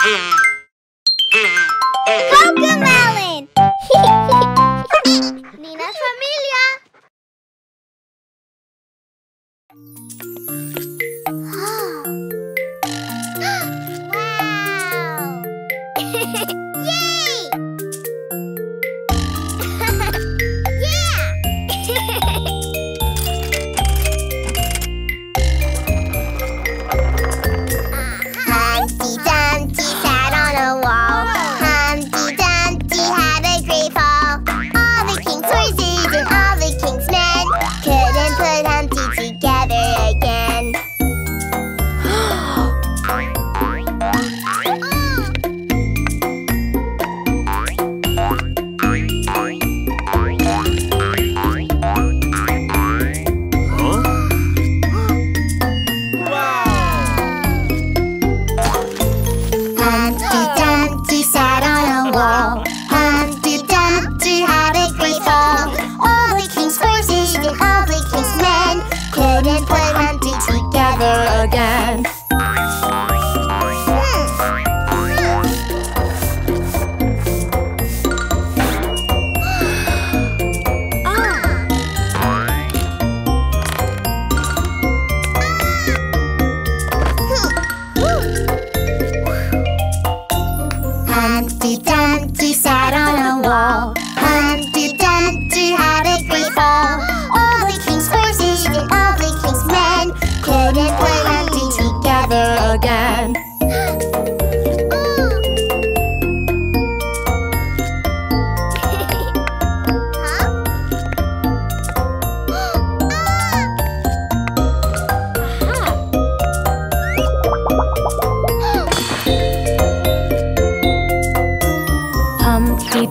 Không, cứ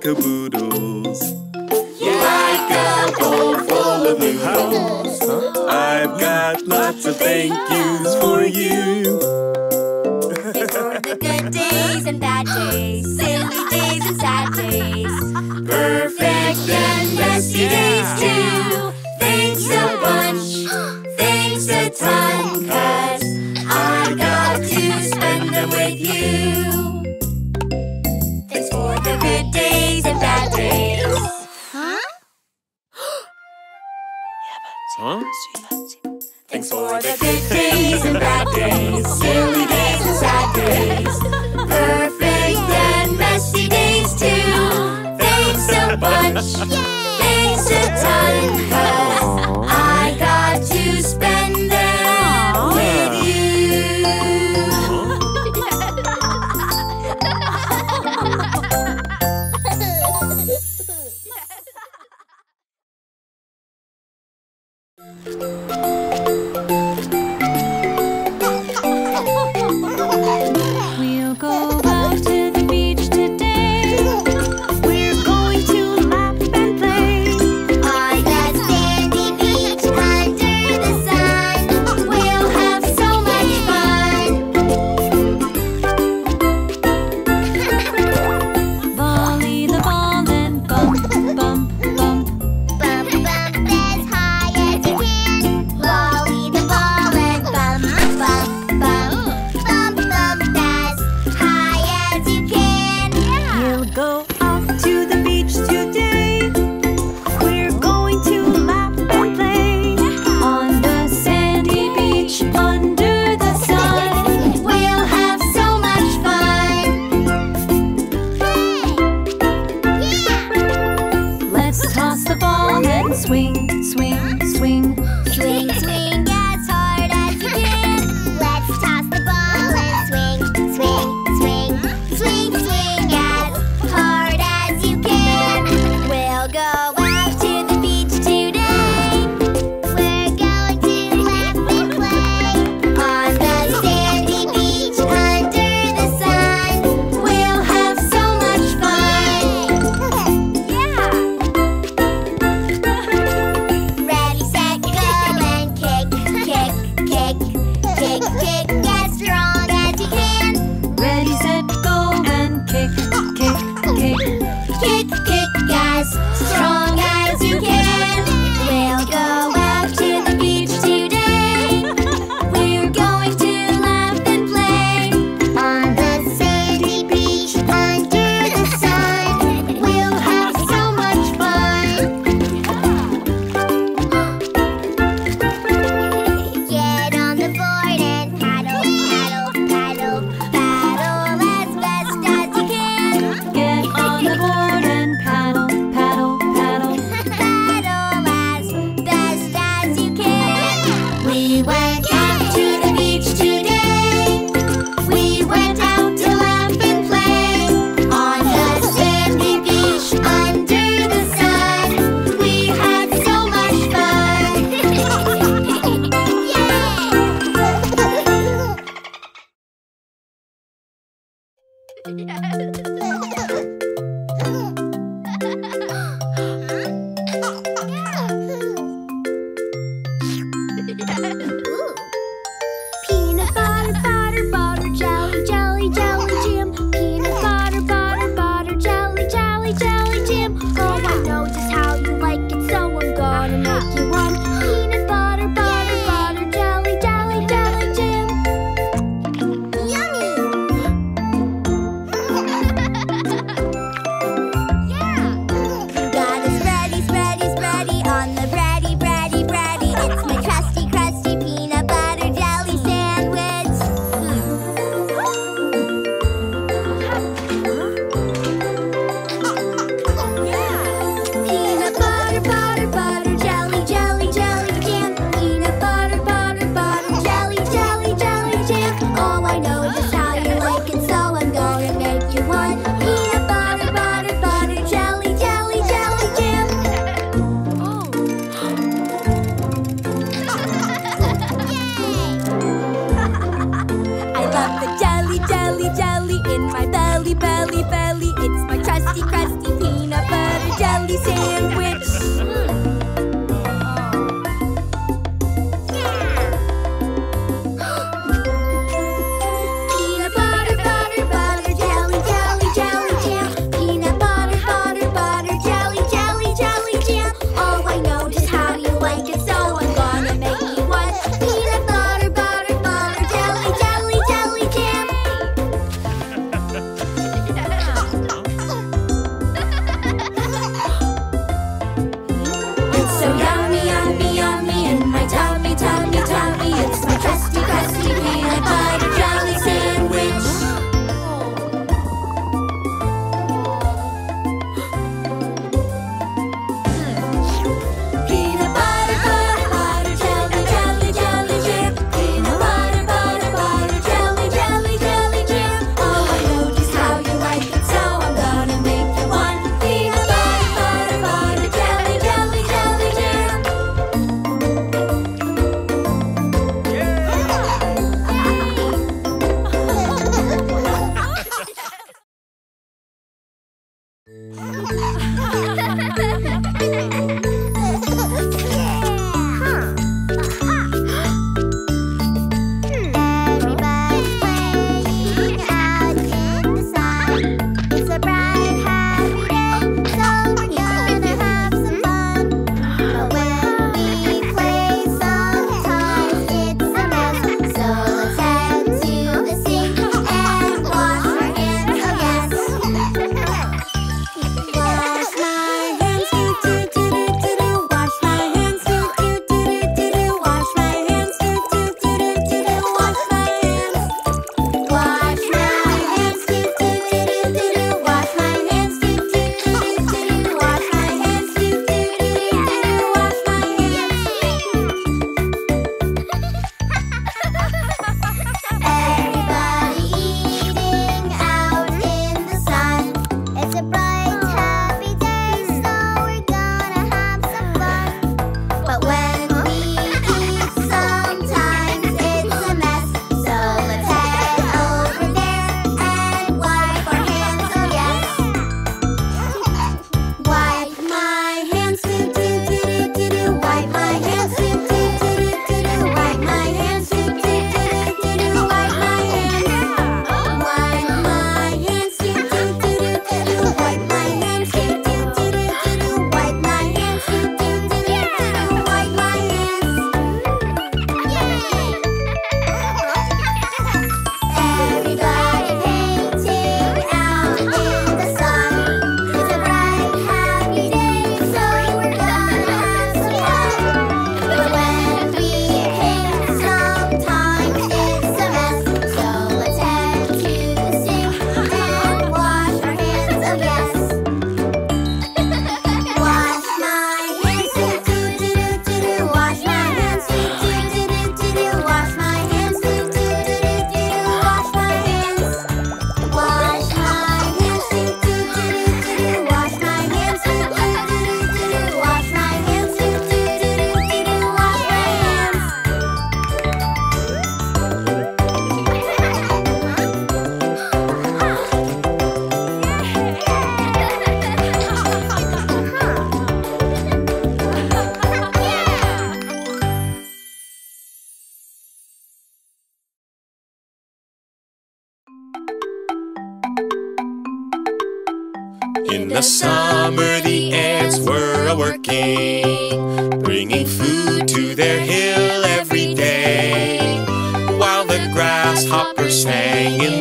Doodles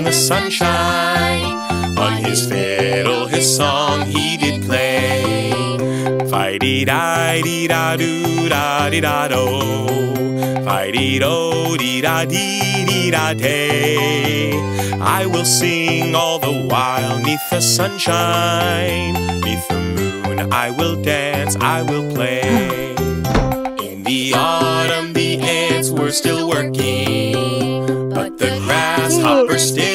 the sunshine, on his fiddle his song he did play. Fighty di di da do da di da do. Fighty do di da di di da day. I will sing all the while neath the sunshine. Neath the moon I will dance, I will play. In the autumn the ants were still working, but the grasshopper still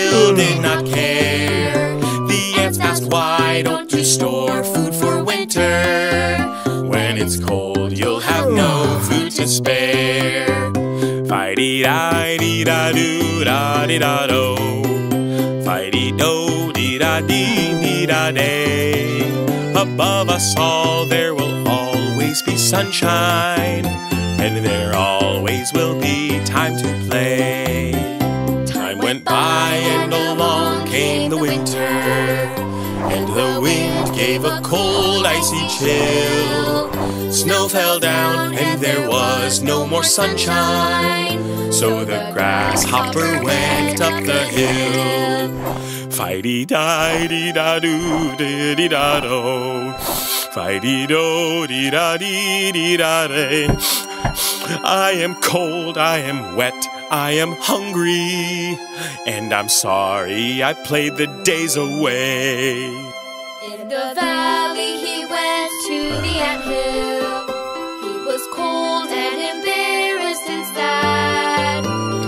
store food for winter? When it's cold, you'll have no food to spare. Fighty da di da do da di da do. Fighty do di da di di da day. Above us all, there will always be sunshine, and there always will be time to play. Time went by, and along came the winter, and the wind gave a cold, icy chill. Snow fell down, and there was no more sunshine. So the grasshopper went up the hill. Fighty di di da do di di da do. Fighty do di da di di da day. I am cold, I am wet, I am hungry, and I'm sorry I played the days away. In the valley he went to the anthill. He was cold and embarrassed and sad.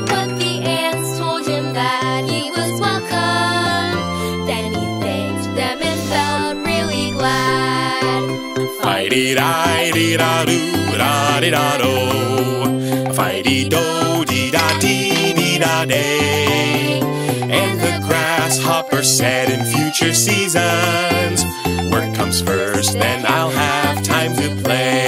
But the ants told him that he was welcome. Then he thanked them and felt really glad. Fighty di da do di da di di da day. And the grasshopper said in future seasons, work comes first, then I'll have time to play.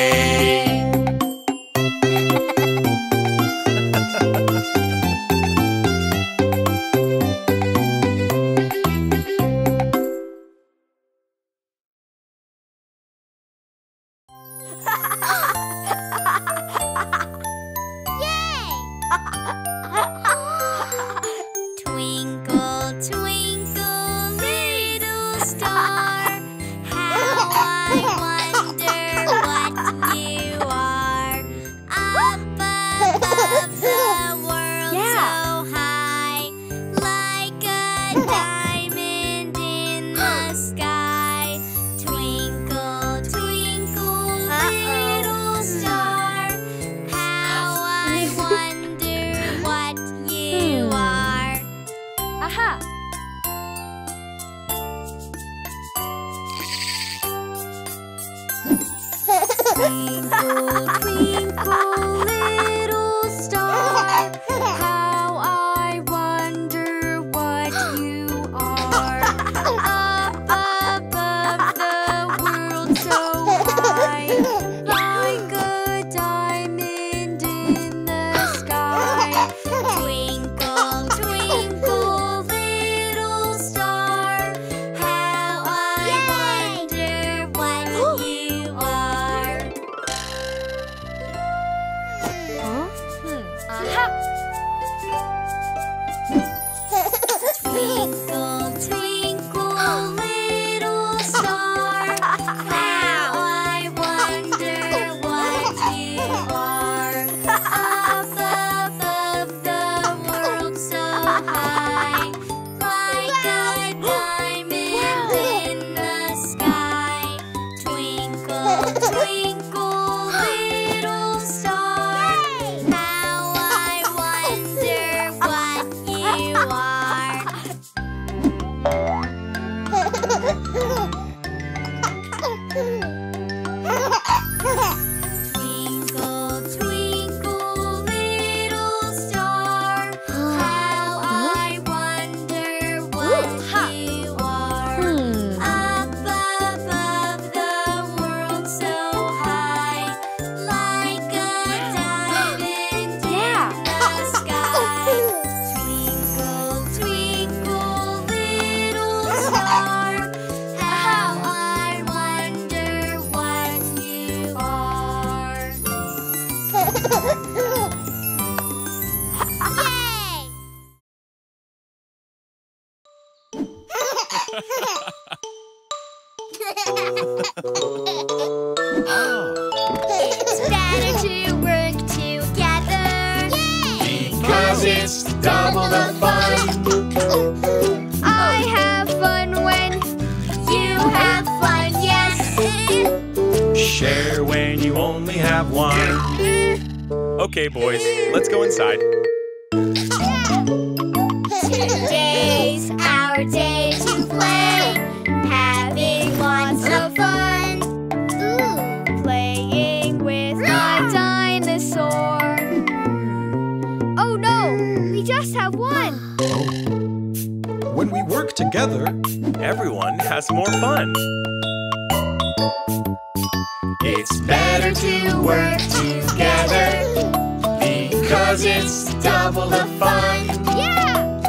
Cause it's double the fun Yeah!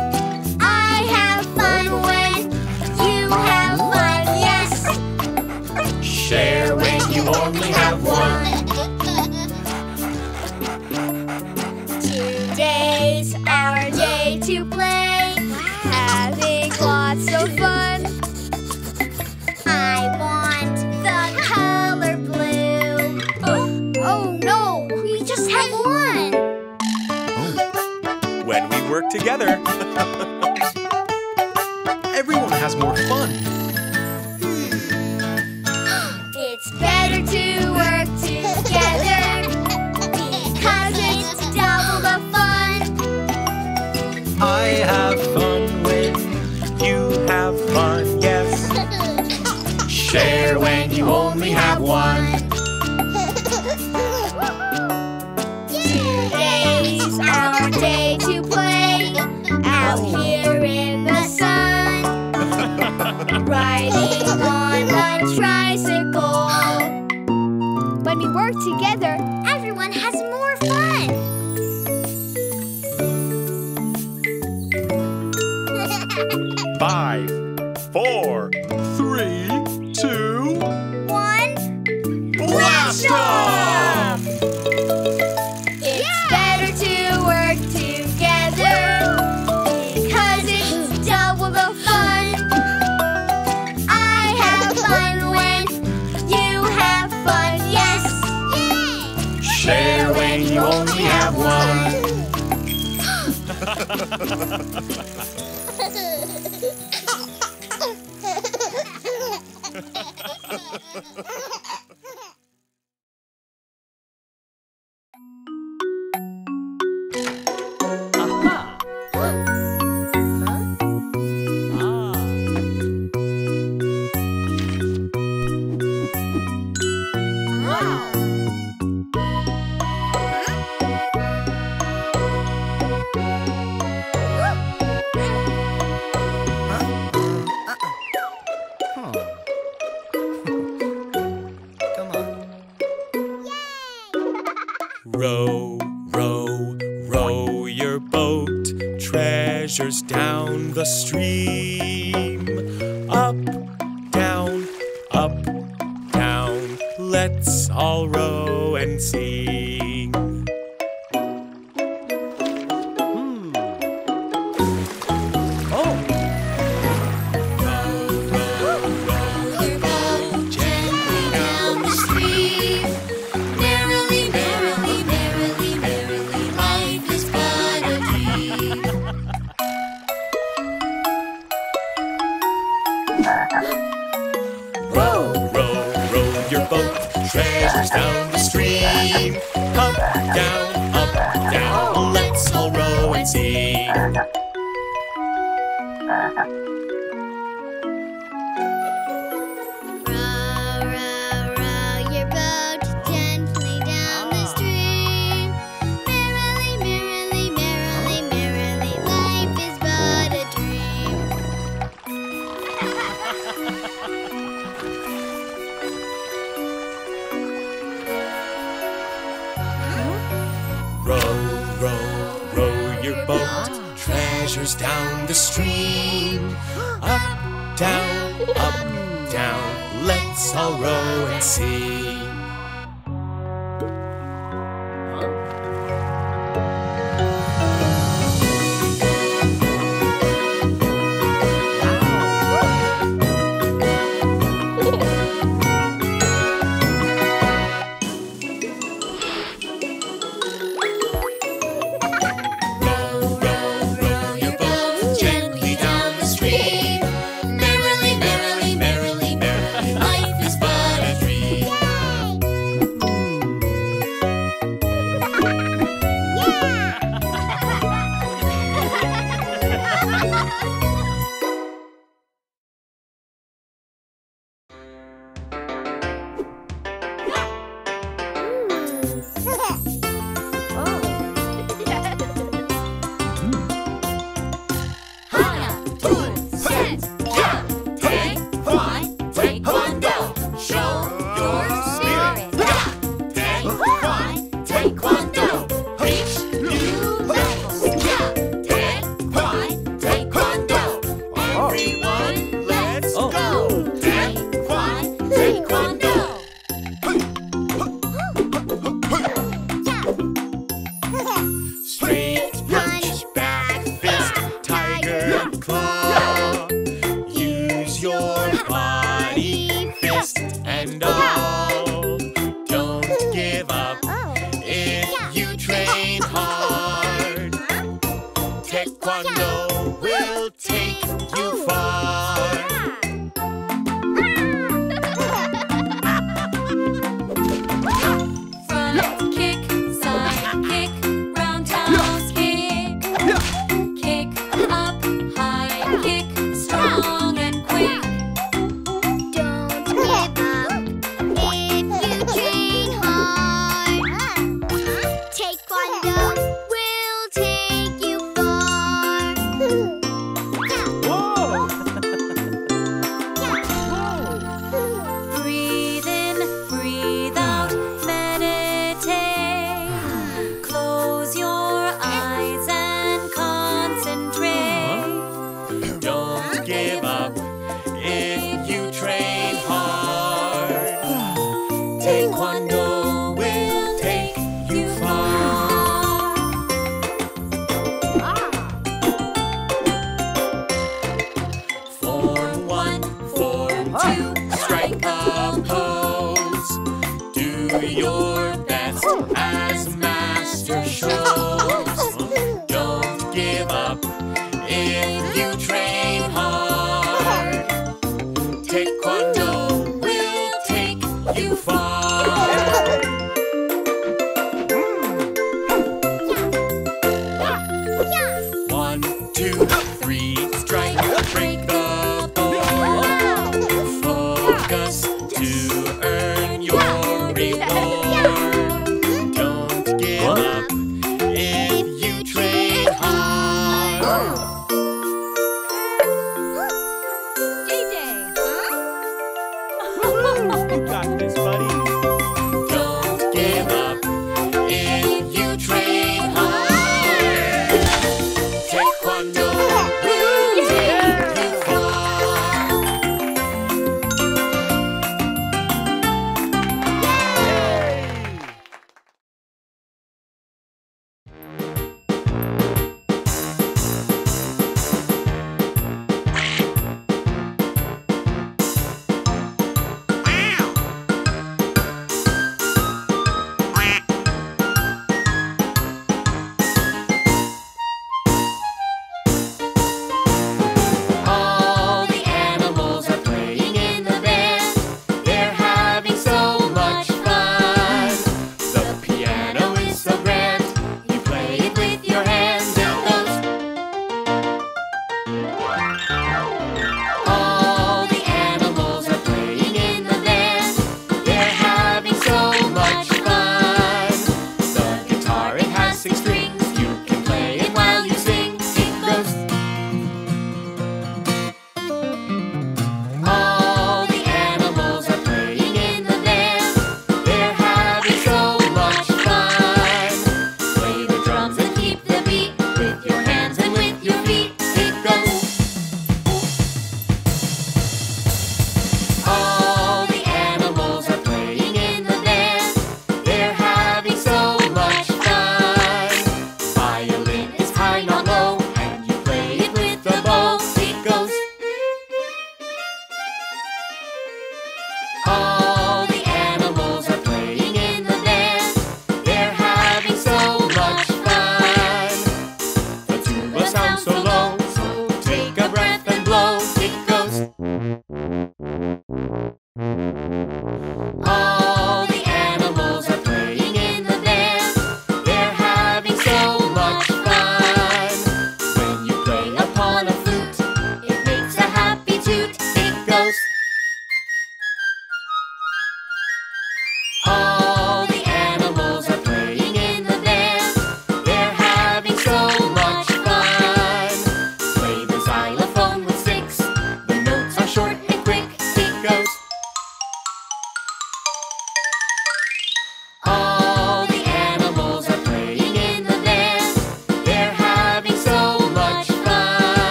I have fun when you have fun, yes! Share when you only have one Together, riding on a tricycle. When we work together, Bye.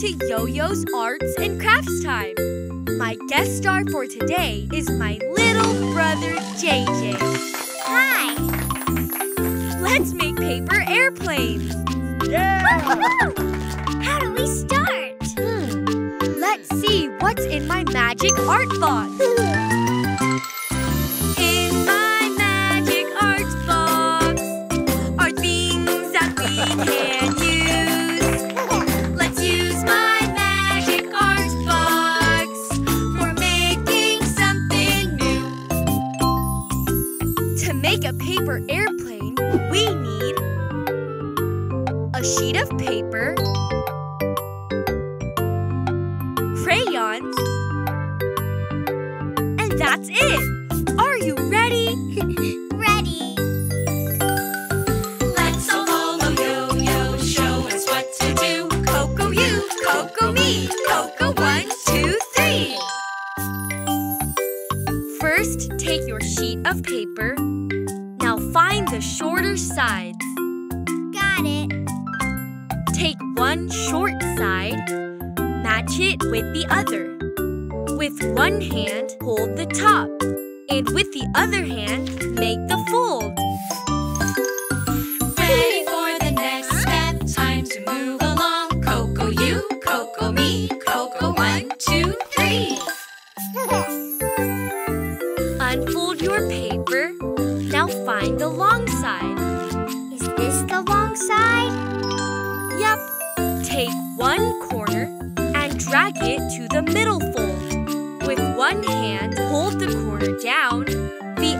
to Yo-Yo's Arts and Crafts Time. My guest star for today is my little brother, JJ. Hi. Let's make paper airplanes. Yeah! How do we start? Hmm. Let's see what's in my magic art box. other hand,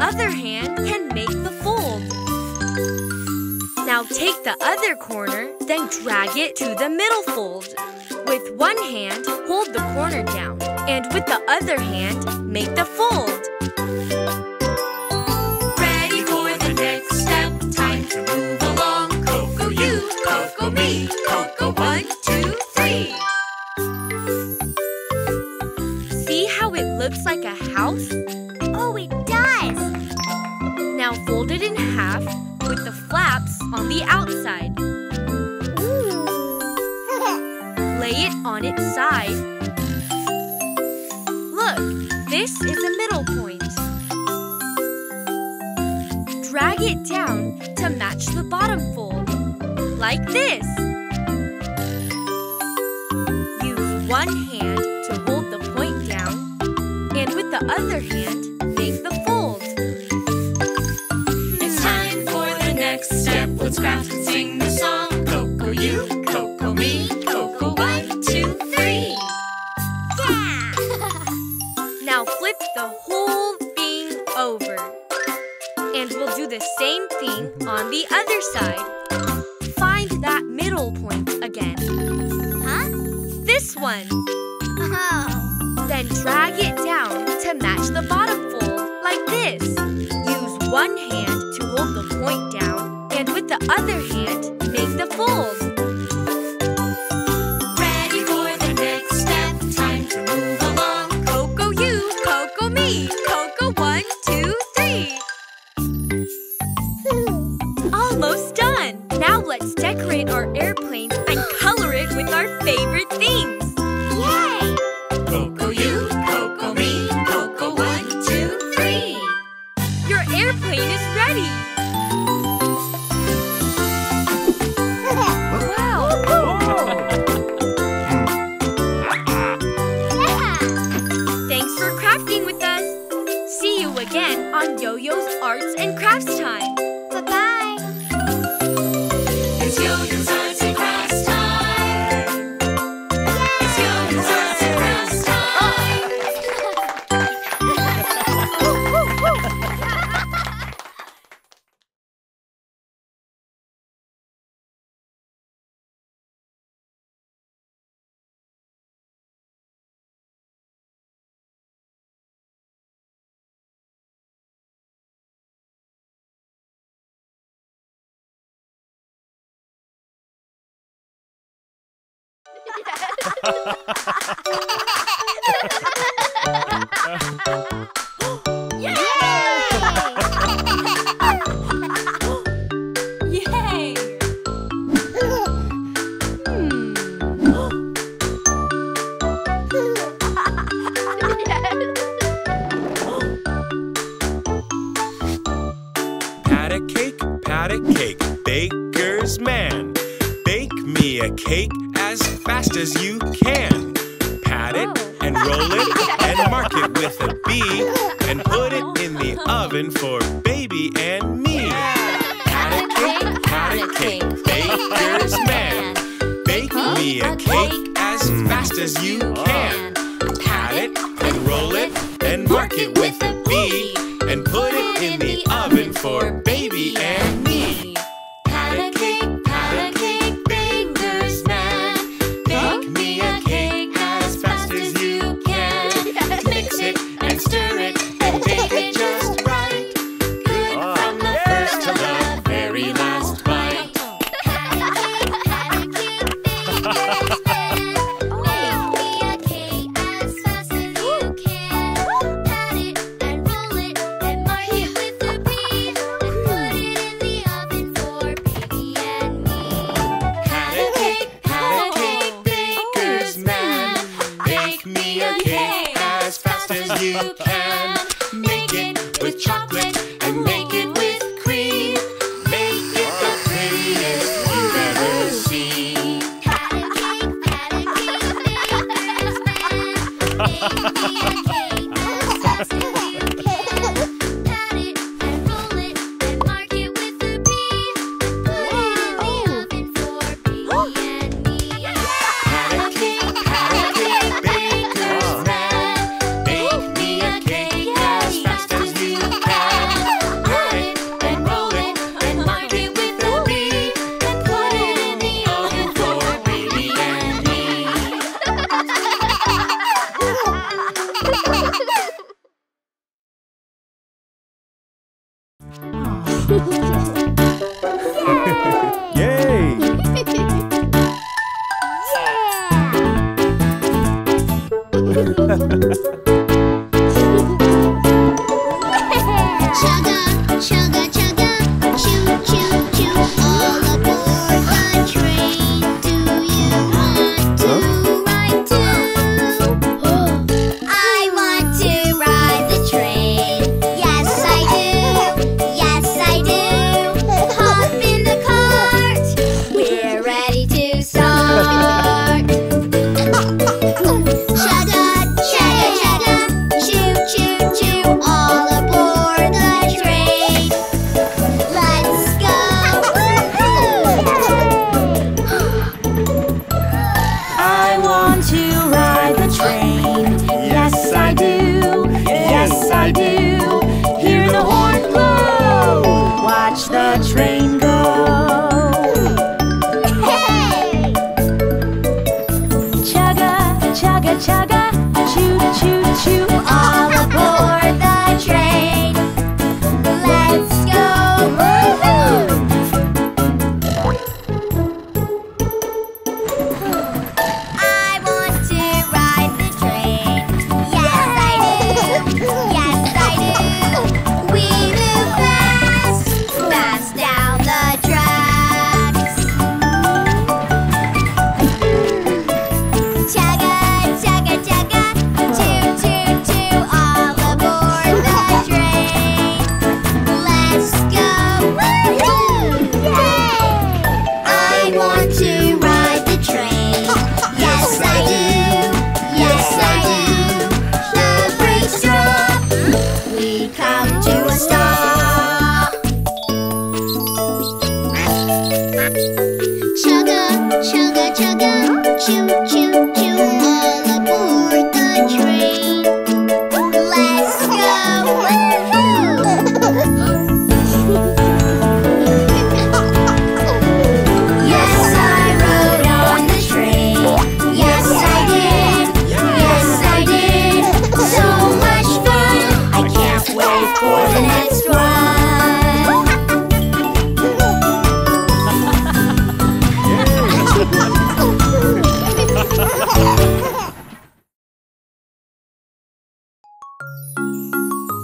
other hand can make the fold. Now take the other corner, then drag it to the middle fold. With one hand, hold the corner down, and with the other hand, make the fold. on the outside. Lay it on its side. Look, this is the middle point. Drag it down to match the bottom fold, like this. Use one hand to hold the point down, and with the other hand, Let's craft and sing the song. Coco you, Coco me, Coco one, two, three. Now flip the whole thing over. And we'll do the same thing on the other side. Find that middle point again. Huh? This one. Oh. Then drag it down to match the bottom fold, like this. Use one hand the other hand, make the fold. Ready for the next step. Time to move along. Coco you, Coco me, Coco one, two, three. Almost done. Now let's decorate our airplane and color it with our favorite themes.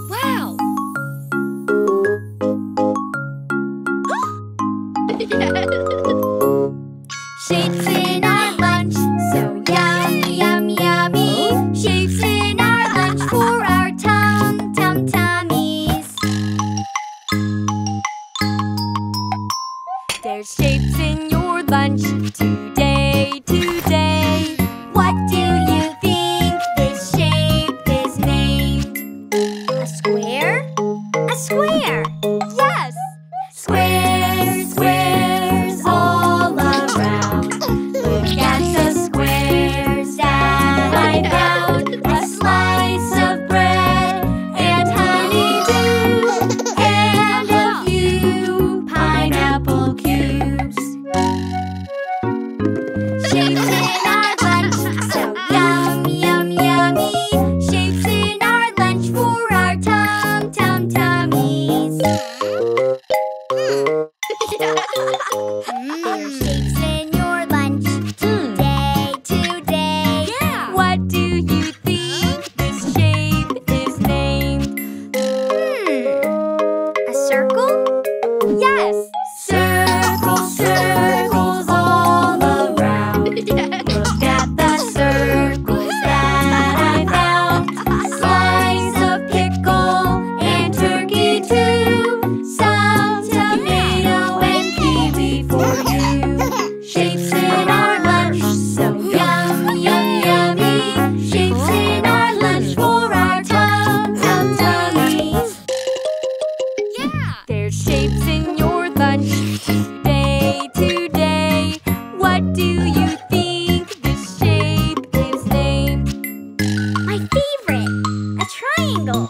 Wow! Shapes Uno.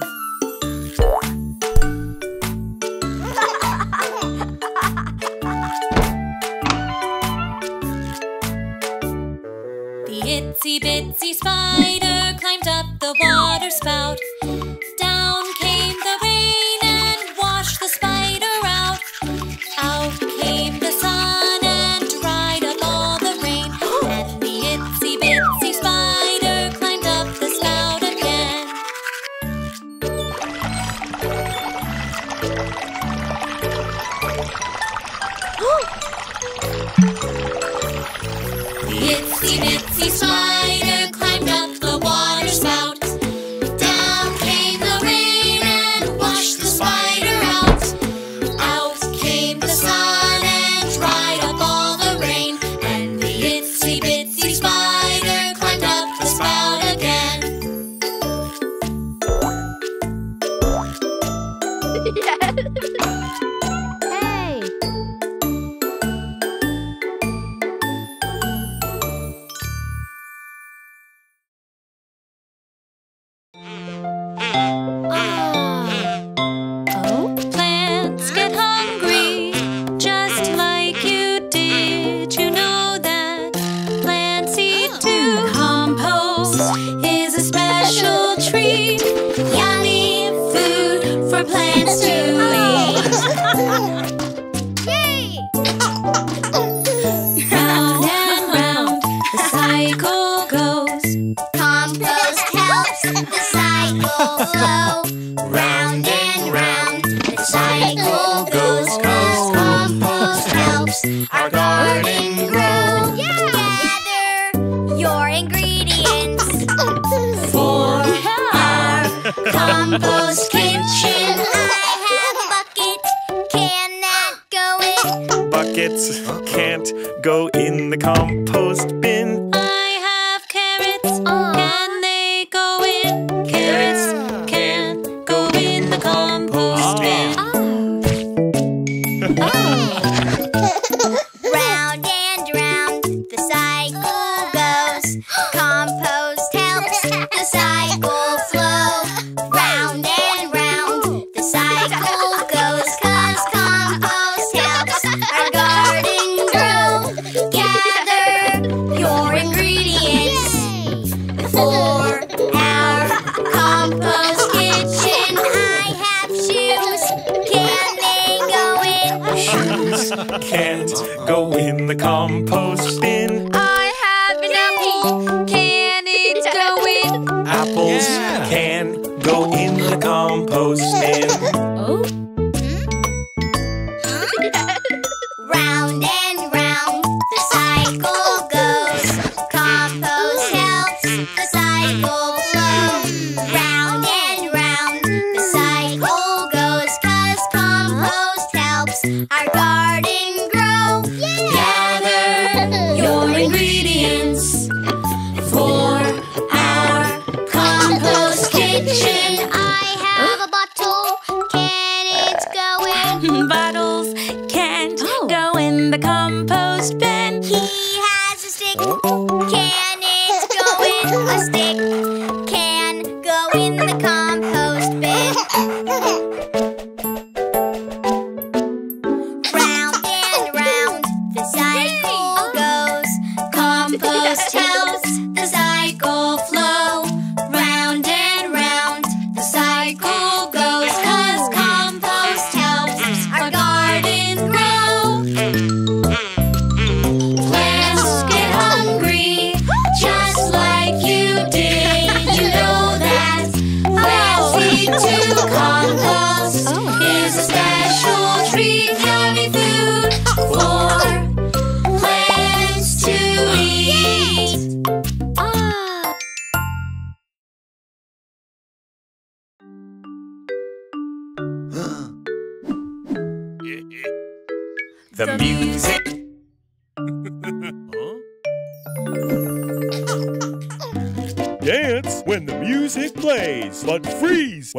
spout. cotton bottles can't oh. go in the compost bin. He has a stick. Can it go in a stick?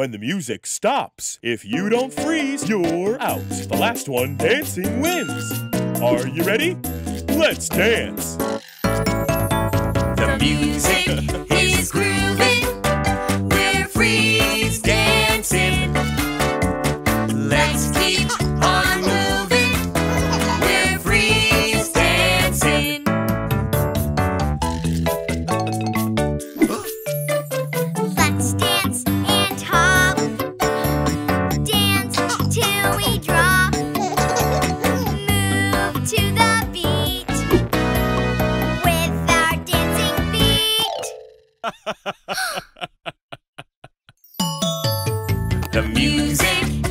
when the music stops. If you don't freeze, you're out. The last one dancing wins. Are you ready? Let's dance. The music is grooving. We're freeze dancing. the music.